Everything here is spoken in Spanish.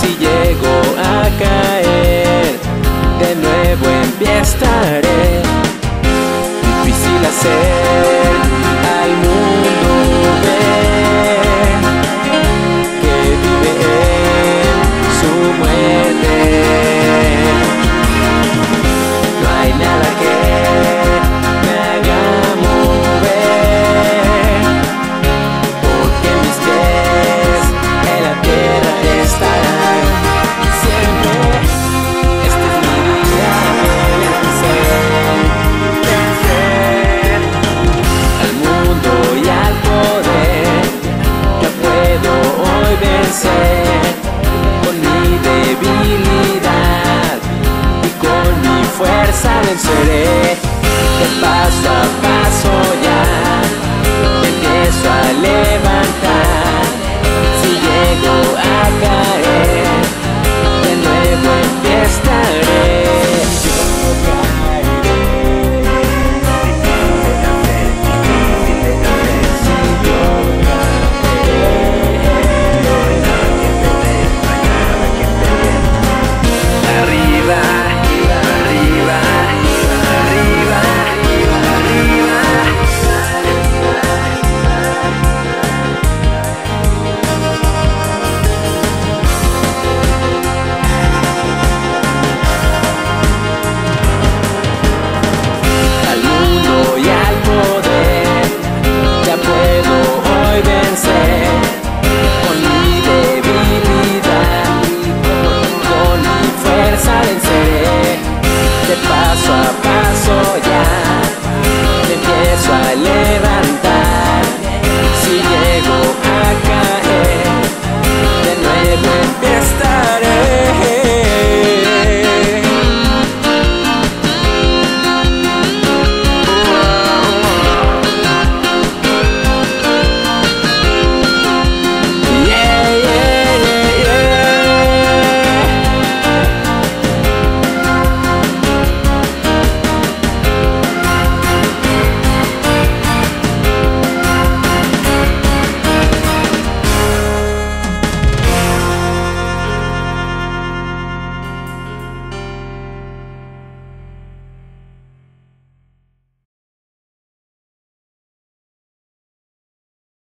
Si llego a caer, de nuevo en seré. ¿Qué pasa? silent